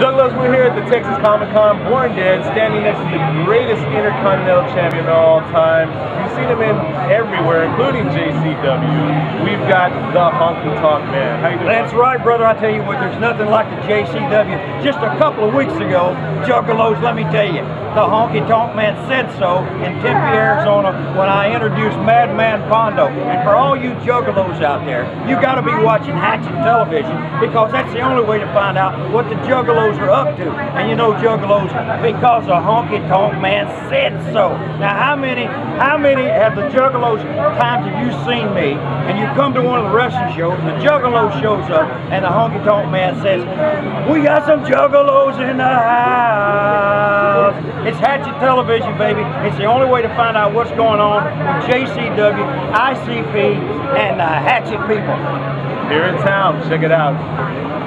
Juggalos, we're here at the Texas Comic Con, BornDead, standing next to the greatest Intercontinental Champion of all time. You've seen him in everywhere, including JCW. We've got the Honky Tonk Man. How you doing? That's right, brother. I tell you what, there's nothing like the JCW. Just a couple of weeks ago, Juggalos, let me tell you, the Honky Tonk Man said so in Tempe, Arizona, when I introduced Madman Pondo. And for all you Juggalos out there, you got to be watching Hatchet Television because that's the only way to find out what the Juggalos are up to. And you know Juggalos because the honky tonk man said so. Now how many how many have the Juggalos times have you seen me and you come to one of the wrestling shows and the Juggalo shows up and the honky tonk man says, We got some Juggalos in the house. It's Hatchet Television, baby. It's the only way to find out what's going on with JCW, ICP, and the Hatchet people. Here in town. Check it out.